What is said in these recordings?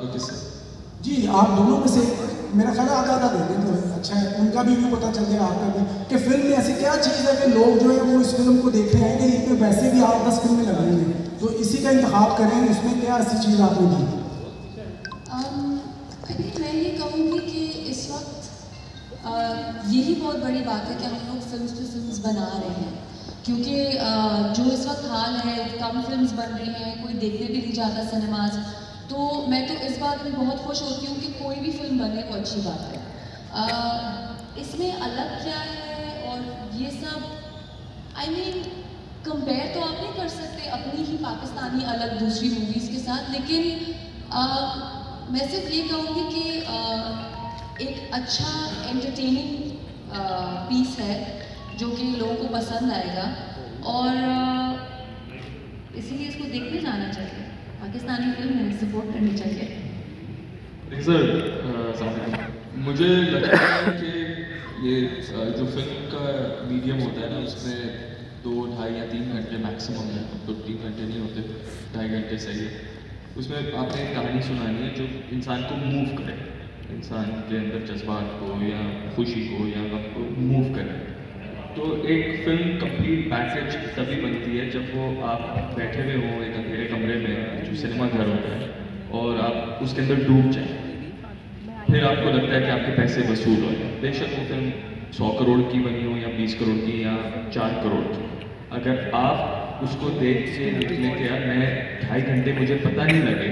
जी आप दोनों में से मेरा ख्याल आधा आधा दे दें तो अच्छा है उनका भी व्यू पता चल गया आपका भी। कि फ़िल्म में ऐसी क्या चीज़ है कि लोग जो है वो इस फ़िल्म को देख रहे हैं कि इसमें वैसे भी आठ दस फ़िल्में लग रही हैं। तो इसी का इंतखाब करें इसमें क्या ऐसी चीज़ आपने दी? मैं ये कहूँगी कि इस वक्त uh, यही बहुत बड़ी बात है कि हम लोग फ़िल्म पे फ़िल्म बना रहे हैं। क्योंकि uh, जो इस वक्त हाल है कम फ़िल्म बन रही हैं कोई देखने भी नहीं जाता सिनेमाज तो मैं तो इस बात में बहुत खुश होती हूँ कि कोई भी फ़िल्म बने वो अच्छी बात है। uh, इसमें अलग क्या है और ये सब आई मीन कंपेयर तो आप नहीं कर सकते अपनी ही पाकिस्तानी अलग दूसरी मूवीज़ के साथ लेकिन आ, मैं सिर्फ़ ये कहूँगी कि आ, एक अच्छा एंटरटेनिंग पीस है जो कि लोगों को पसंद आएगा और इसीलिए इसको देखने जाना चाहिए। पाकिस्तानी फ़िल्म है सपोर्ट करनी चाहिए। सर मुझे लगता है कि ये जो फ़िल्म का मीडियम होता है ना, उसमें दो, ढाई या तीन घंटे मैक्सिमम है। तो तीन घंटे नहीं होते, ढाई घंटे सही है। उसमें आपने एक कहानी सुनानी है जो इंसान को मूव करे। इंसान के अंदर जज्बात को या खुशी को या वक्त को मूव करे। तो एक फ़िल्म कंप्लीट पैकेज तभी बनती है जब वो आप बैठे हुए हों एक अंधेरे कमरे में, जो सिनेमा घर होता है, और आप उसके अंदर डूब जाए। फिर आपको लगता है कि आपके पैसे वसूल हो बेशक वो फ़िल्म सौ करोड़ की बनी हो या बीस करोड़ की या चार करोड़ की। अगर आप उसको देख के निकले कि, यार, मैं ढाई घंटे, मुझे पता नहीं लगे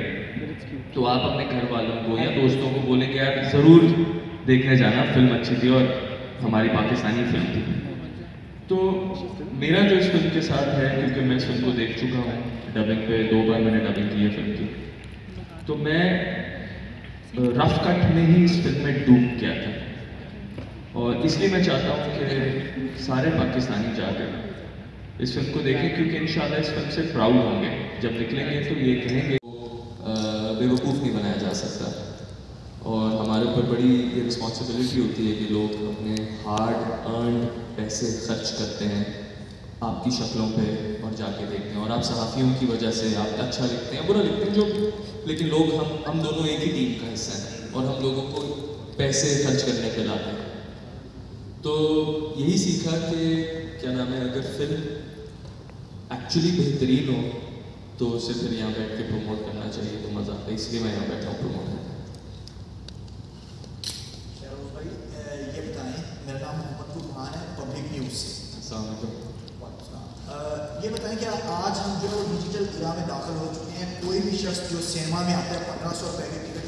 तो आप अपने घर वालों को या दोस्तों को बोलेंगे, यार, ज़रूर देखने जाना फ़िल्म अच्छी थी और हमारी पाकिस्तानी फ़िल्म थी। तो मेरा जो इस फ़िल्म के साथ है, क्योंकि मैं इस फ़िल्म को देख चुका हूँ डबिंग पे दो बार मैंने डबिंग की है फ़िल्म की तो मैं रफ कट में ही इस फ़िल्म में डूब गया था। और इसलिए मैं चाहता हूँ कि सारे पाकिस्तानी जाकर इस फ़िल्म को देखें, क्योंकि इन इस फ़िल्म से प्राउड होंगे। जब निकलेंगे तो ये कहेंगे बेवकूफ़ नहीं बनाया जा सकता और हमारे ऊपर बड़ी ये रिस्पॉन्सिबिलिटी होती है कि लोग अपने हार्ड अर्न पैसे खर्च करते हैं, आपकी शक्लों पे और जाके देखते हैं। और आप सहाफ़ियों की वजह से आप अच्छा लिखते हैं, बुरा लिखते हैं, जो लेकिन लोग हम हम दोनों एक ही टीम का हिस्सा हैं और हम लोगों को पैसे खर्च करने पे लाते हैं। तो यही सीखा कि, क्या नाम है, अगर फ़िल्म एक्चुअली बेहतरीन हो तो उसे फिर यहाँ बैठ के प्रमोट करना चाहिए तो मज़ा आता है। इसलिए मैं यहाँ बैठा हूँ प्रमोट ये बताएँ मेरा नाम मोहम्मद कुरमान है पब्लिक न्यूज़ से ये बताएँ कि आज हम जो डिजिटल इरा में दाखिल हो चुके हैं कोई भी शख्स जो सिनेमा में आता है पंद्रह सौ रुपये की टिकट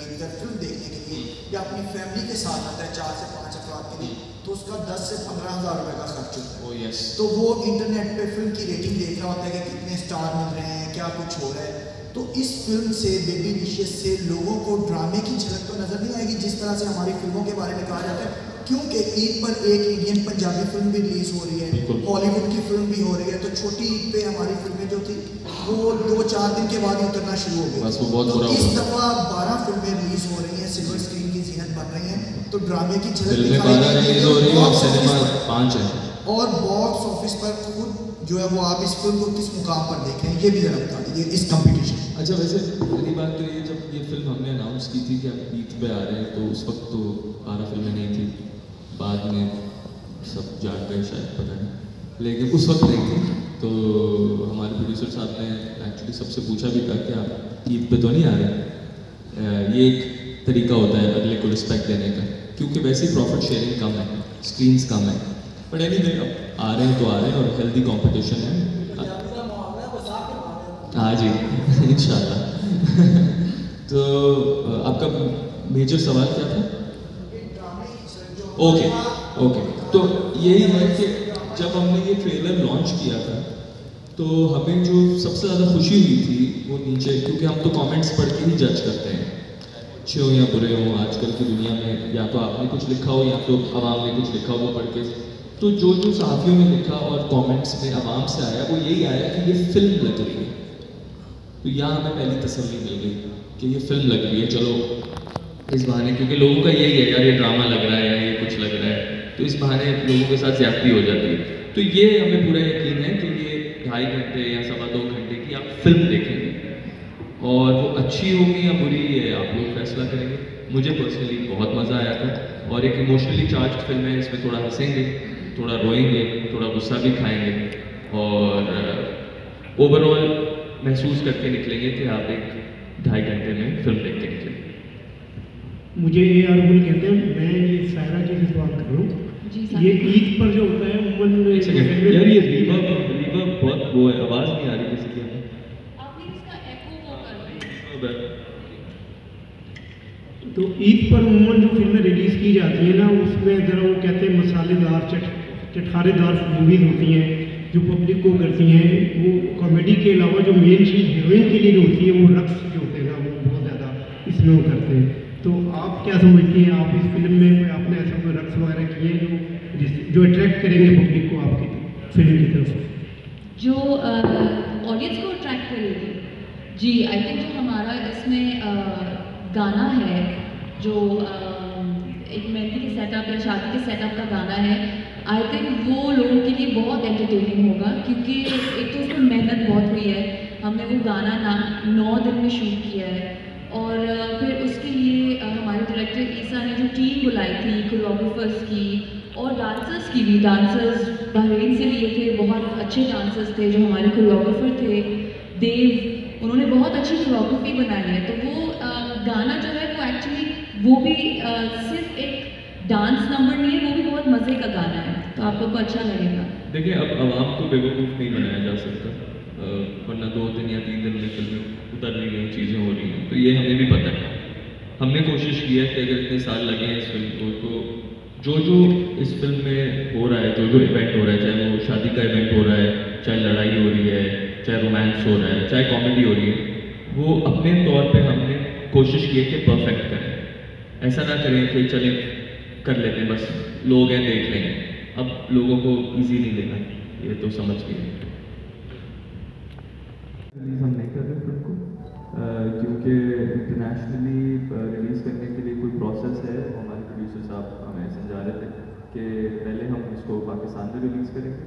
खरीद कर फ़िल्म देखने के लिए या अपनी फैमिली के साथ आता है चार से पाँच अफराद के लिए तो उसका दस से पंद्रह हज़ार रुपये का खर्च होता है। Oh, yes. तो वो इंटरनेट पे फ़िल्म की रेटिंग देख रहा होता है कि कितने स्टार मिल रहे हैं क्या कुछ हो रहा है। तो इस फ़िल्म से बेबी विशेष से लोगों को ड्रामे की झलक तो नज़र नहीं आएगी जिस तरह से हमारी फ़िल्मों के बारे में कहा जाता है क्योंकि ईद पर एक इंडियन पंजाबी फ़िल्म भी रिलीज़ हो रही है हॉलीवुड फ़िल्म भी हो रही है तो छोटी ईद पे हमारी फ़िल्में जो थी वो दो चार दिन के बाद ही उतरना शुरू हो गई। तो इस दफ़ा बारह फ़िल्में रिलीज़ हो रही हैं सिल्वर स्क्रीन की जीनत बन रही हैं तो ड्रामे की झलक और बॉक्स ऑफ़िस पर खुद जो है वो आप इस फ़िल्म को किस मुकाम पर देखें ये भी जरा बता दीजिए इस कंपटीशन अच्छा वैसे पहली बात तो ये जब ये फ़िल्म हमने अनाउंस की थी कि हम ईद पे आ रहे हैं तो उस वक्त तो बारह फ़िल्में नहीं थी बाद में सब जान गए शायद पता नहीं। लेकिन उस वक्त नहीं थी। तो हमारे प्रोड्यूसर साहब ने एक्चुअली सबसे पूछा भी था कि आप ईद पे तो नहीं आ रहे? ये एक तरीका होता है अगले को रिस्पेक्ट देने का क्योंकि वैसे ही प्रॉफिट शेयरिंग कम है स्क्रीन्स कम है। बट एनी वे अब आ रहे हैं तो आ रहे हैं और हेल्दी कंपटीशन है। हाँ जी इन तो आपका मेजर सवाल क्या था? ओके ओके तो यही है कि जब हमने ये ट्रेलर लॉन्च किया था तो हमें जो सबसे ज़्यादा खुशी हुई थी वो नीचे, क्योंकि हम तो कमेंट्स पढ़ के ही जज करते हैं। अच्छे हो या बुरे हो, आजकल की दुनिया में या तो आपने कुछ लिखा हो या तो आवाम ने कुछ लिखा हो पढ़ के। तो जो जो सहाफ़ियों ने लिखा और कमेंट्स में आवाम से आया, वो यही आया कि ये फ़िल्म लग रही है। तो यहाँ हमें पहली तसली मिल गई कि ये फ़िल्म लग रही है। चलो, इस बहाने, क्योंकि लोगों का यही है, यार ये ड्रामा लग रहा है या ये कुछ लग रहा है। तो इस बहाने लोगों के साथ ज्यादती हो जाती है। तो ये हमें पूरा यकीन है कि ये ढाई घंटे या सवा दो घंटे की आप फ़िल्म देखेंगे। और वो अच्छी होगी या बुरी, ये आप लोग फैसला करेंगे। मुझे पर्सनली बहुत मज़ा आया था, और एक इमोशनली चार्ज फ़िल्म है, इसमें थोड़ा हंसेंगे, थोड़ा रोएँगे, थोड़ा गुस्सा भी खाएँगे। और ओवरऑल महसूस करके निकलेंगे कि आप एक ढाई घंटे में फ़िल्म देख के निकलेंगे मुझे ये अरबुल कहते हैं, मैं ये सायरा जी से सवाल कर हूँ। सर। ये ईद पर जो होता है उमन एक सेकंड यार ये रिवर्ब रिवर्ब बहुत वो है आवाज़ नहीं आ रही किसी की। हमें आपने इसका एको वो कर दें तो ईद पर उमूमन जो फ़िल्में रिलीज़ की जाती है ना उसमें ज़रा वो कहते हैं मसालेदार चट चटखारेदार मूवीज़ होती हैं जो पब्लिक को करती हैं। वो कॉमेडी के अलावा जो मेन चीज़ हीरोइन के लिए होती है वो रक्स जो होते हैं ना वो बहुत ज़्यादा इसमें वो करते हैं। क्या समझती हैं आप इस फ़िल्म में कोई आपने ऐसा कोई रक्स वगैरह किए जो जो अट्रैक्ट करेंगे पब्लिक को आपकी फ़िल्म की तरफ़ जो ऑडियंस को अट्रैक्ट करेगी। जी आई थिंक जो हमारा इसमें अ, गाना है जो अ, एक मेहंदी के सेटअप या शादी के सेटअप का गाना है आई थिंक वो लोगों के लिए बहुत एंटरटेनिंग होगा क्योंकि एक तो उसमें मेहनत बहुत हुई है। हमने वो गाना ना नौ दिन में शूट किया है। और फिर उसके लिए हमारे डायरेक्टर ईसा ने जो टीम बुलाई थी कोरियोग्राफर्स की और डांसर्स की भी डांसर्स बहरीन से लिए थे, बहुत अच्छे डांसर्स थे जो हमारे कोरियोग्राफर थे देव उन्होंने बहुत अच्छी कोरियोग्राफी बनाई है। तो वो गाना जो है वो एक्चुअली वो भी सिर्फ़ एक डांस नंबर नहीं है, वो भी बहुत मज़े का गाना है। तो आप लोग को अच्छा लगेगा। देखिए, अब आवाम को बेवकूफ़ नहीं बनाया जा सकता। वरना दो दिन या तीन दिन में फ़िल्में उतर रही हैं चीज़ें हो रही हैं। तो ये हमें भी पता है। हमने कोशिश की है कि अगर इतने साल लगे हैं इस फ़िल्म को तो जो जो इस फ़िल्म में हो रहा है, जो जो इवेंट हो रहा है, चाहे वो शादी का इवेंट हो रहा है, चाहे लड़ाई हो रही है, चाहे रोमांस हो रहा है, चाहे कॉमेडी हो रही है, वो अपने तौर पे हमने कोशिश की है कि परफेक्ट करें। ऐसा ना करें कि चलें कर लेते हैं, बस लोग हैं, देख लेंगे। अब लोगों को इजी नहीं लेना ये तो समझ गए प्रोसेस है। हमारे प्रोड्यूसर साहब हमें समझा रहे थे कि पहले हम इसको पाकिस्तान में रिलीज़ करेंगे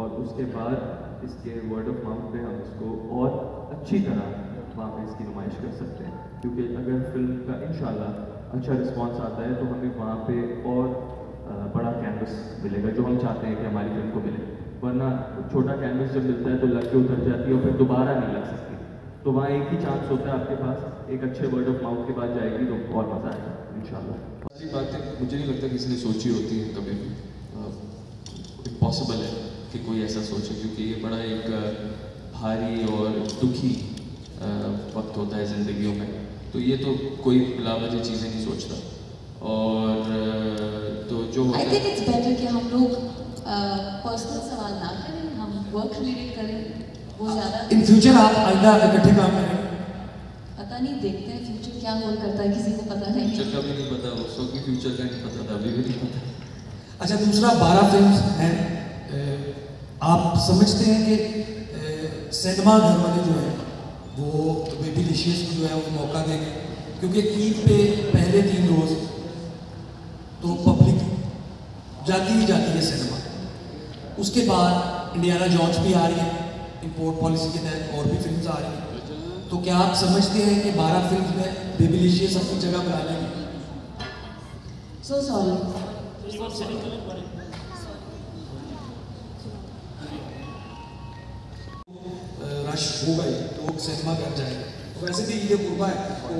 और उसके बाद इसके वर्ड ऑफ़ माउथ पे हम इसको और अच्छी तरह वहाँ पे इसकी नुमाइश कर सकते हैं। क्योंकि अगर फ़िल्म का इंशाल्लाह अच्छा रिस्पांस आता है तो हमें वहाँ पे और बड़ा कैनवस मिलेगा जो हम चाहते हैं कि हमारी फ़िल्म को मिले। वरना छोटा कैनवस जब मिलता है तो लग के उतर जाती है और फिर दोबारा नहीं लग सकती। तो वहाँ एक ही चांस होता है आपके पास, एक अच्छे वर्ड ऑफ़ माउथ के बाद जाएगी तो और मज़ा आएगा। सारी बातें मुझे नहीं लगता किसी ने सोची होती है कभी भी। इम्पॉसिबल है कि कोई ऐसा सोचे क्योंकि ये बड़ा एक भारी और दुखी वक्त होता है ज़िंदगियों में। तो ये तो कोई बिलावजह चीज़ें नहीं सोचता। और तो जो होता आई है थिंक इट्स बेटर कि हम लोग पर्सनल सवाल ना करें हम वर्क रिलेटेड करें वो ज़्यादा इन फ्यूचर आप आइंदा इकट्ठे काम करेंगे पता नहीं देखते हैं फ्यूचर क्या होल करता है? किसी को पता नहीं फ्यूचर का भी नहीं पता उस वक्त भी फ्यूचर का नहीं पता था अभी भी नहीं पता। अच्छा दूसरा बारह फ़िल्म हैं। आप समझते हैं कि सिनेमा घर वाले जो है वो बेबी लिशियस को जो है वो मौका देंगे। क्योंकि ईद पे पहले तीन रोज तो पब्लिक जाती ही जाती है सिनेमा उसके बाद इंडियाना जॉन्स भी आ रही है इम्पोर्ट पॉलिसी के तहत और भी फ़िल्म आ रही हैं। तो क्या आप समझते हैं कि बारह फ़िल्म में बेबी लिशियस अपनी जगह बना लेंगे सो सॉरी रश होगा ही लोग सिनेमा घर जाएँगे। तो वैसे भी ईद कुर्बा है तो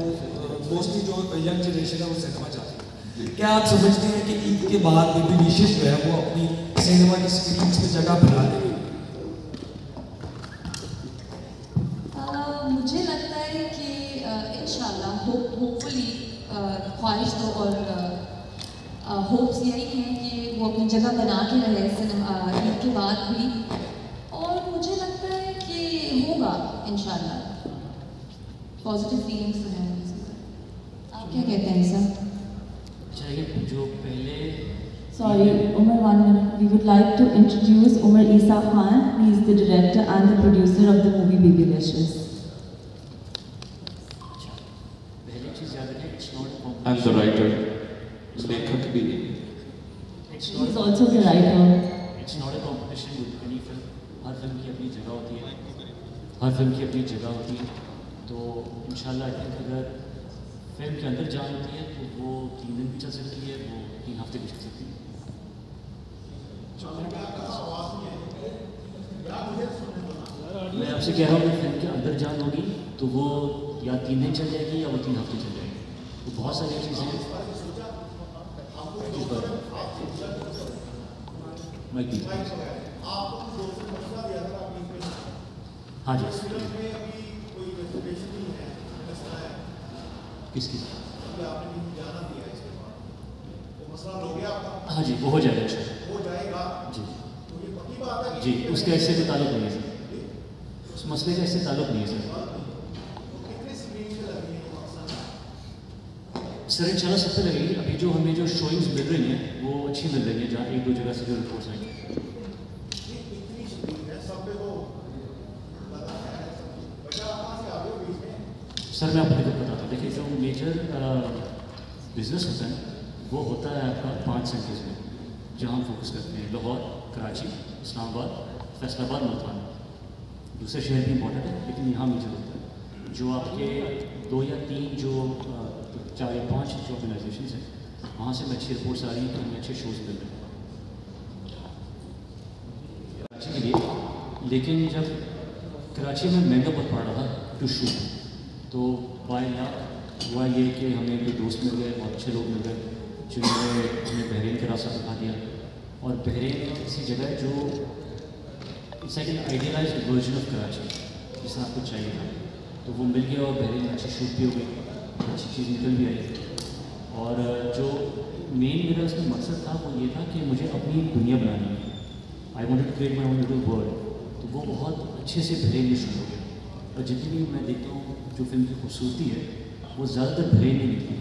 मोस्टली जो यंग जनरेशन है वो सिनेमा जाती है। क्या आप समझते हैं कि ईद के बाद बेबी विशेष जो है वो अपनी सिनेमा की स्क्रीन पे जगह बना लेंगे Uh, मुझे लगता है कि इंशाल्लाह होप होपफुली ख्वाहिश तो और होप्स यही हैं कि वो अपनी जगह बना के रहे सिनेमा ईद के बाद भी और मुझे लगता है कि होगा इंशाल्लाह पॉजिटिव फीलिंग्स तो हैं। आप क्या कहते हैं सर चाहिए जो पहले Sorry, Umar, one minute. We would like to introduce Umar Isa Khan. He is the director and the producer of the movie Babylicious. अच्छा पहली चीज़ याद रखें इट्स एम द राइटर लेखक भी is not also the writer. It's not a competition with any film her film की अपनी जगह होती है। हर फ़िल्म की अपनी जगह होती है। तो इन आई थिंक अगर फ़िल्म के अंदर जान होती है तो वो तीन दिन भी चल सकती है वो तीन हफ़्ते भी चल सकती है। मैं आपसे कह रहा हूँ फ़िल्म के अंदर जान होगी तो वो या तीन दिन चल जाएगी या वो तीन हफ़्ते चल जाएगी। तो बहुत सारी चीज़ें हाँ। जी। किसकी हाँ जी, वो हो जाएगा अच्छा। जी। जी, उसका इससे कोई ताल्लुक नहीं है, सर। उस मसले का इससे ताल्लुक नहीं है, सर। सर इंशाल्लाह सब पे लगेगी अभी जो हमें जो शोइंग्स मिल रही हैं वो अच्छी मिल रही हैं जहाँ एक दो जगह से जो रिपोर्ट्स आई सर मैं आपको बताता हूँ। देखिए जो मेजर बिज़नेस होता है वो होता है आपका पाँच सिटीज़ में जहाँ हम फोकस करते हैं। लाहौर कराची इस्लामाबाद फैसलाबाद मुल्तान दूसरे शहर भी इंपॉर्टेंट है लेकिन यहाँ मेजर होता है। जो आपके दो या तीन जो अ, चार या पाँच जो ऑर्गेनाइजेशन हैं वहाँ से अच्छी रिपोर्ट्स आ रही हैं तो हमें अच्छे शोज़ मिल रहे हैं। कराची के लिए लेकिन जब कराची में महँगा बहुत पड़ रहा टू शूट तो बाय लक हुआ ये कि हमें कोई दोस्त मिल गए, बहुत अच्छे लोग मिल गए, जिन्होंने हमें बहरीन का रास्ता दिखा दिया। और बहरीन ऐसी जगह है जो second idealize version of Karachi, जिसमें आपको चाहिए था। तो वो मिल गया और बहरीन अच्छी शूट भी हो गई। अच्छी चीज़ निकल भी आई और जो मेन मेरा उसमें मकसद था वो ये था कि मुझे अपनी दुनिया बनानी है। I want to create my own little world तो वो बहुत अच्छे से भरे में शुरू हो गया और जितनी भी मैं देखता हूँ जो फ़िल्म की खूबसूरती है, वो ज़्यादातर भरे में निकली